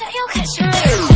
you'll catch.